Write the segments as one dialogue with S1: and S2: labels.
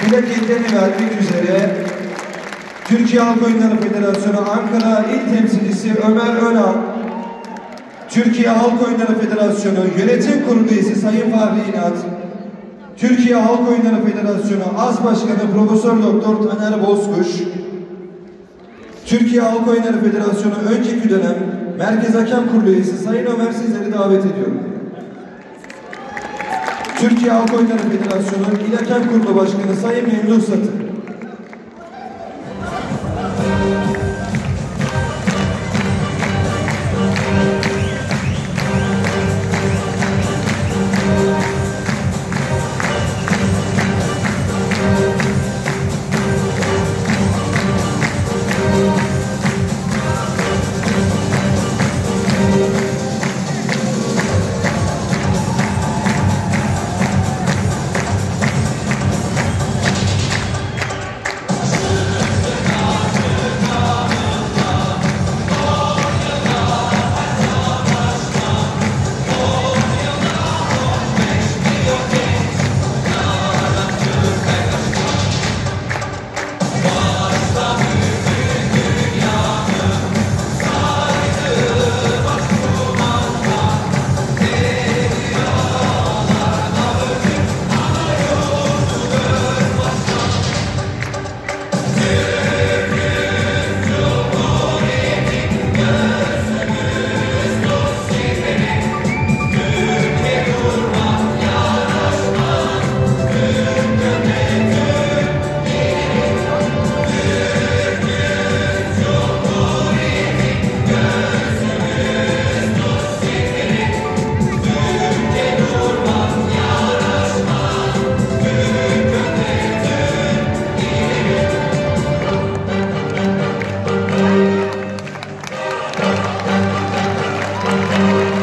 S1: plaketlerini vermek üzere Türkiye Halk Oyunları Federasyonu Ankara İl Temsilcisi Ömer Önal, Türkiye Halk Oyunları Federasyonu Yönetim Kurulu Üyesi Sayın Fahri İnat, Türkiye Halk Oyunları Federasyonu As Başkanı Profesör Doktor Taner Bozkuş, Türkiye Halk Oyunları Federasyonu önceki dönem Merkez Hakem Kurulu Üyesi Sayın Ömer sizleri davet ediyorum. Türkiye Halk Oyunları Federasyonu İl Hakem Kurulu Başkanı Sayın Memduh Satı,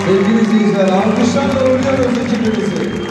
S1: Sevgili izleyiciler, alkışlarla uğurluyoruz ekibimizi.